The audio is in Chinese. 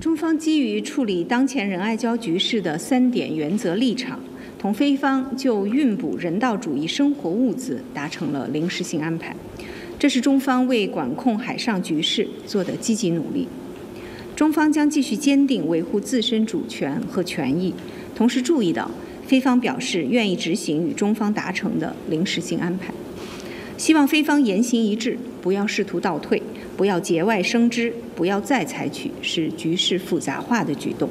中方基于处理当前仁爱礁局势的三点原则立场，同菲方就运补人道主义生活物资达成了临时性安排。这是中方为管控海上局势做的积极努力。中方将继续坚定维护自身主权和权益，同时注意到菲方表示愿意执行与中方达成的临时性安排。希望菲方言行一致，不要试图倒退，不要节外生枝，不要再采取使局势复杂化的举动。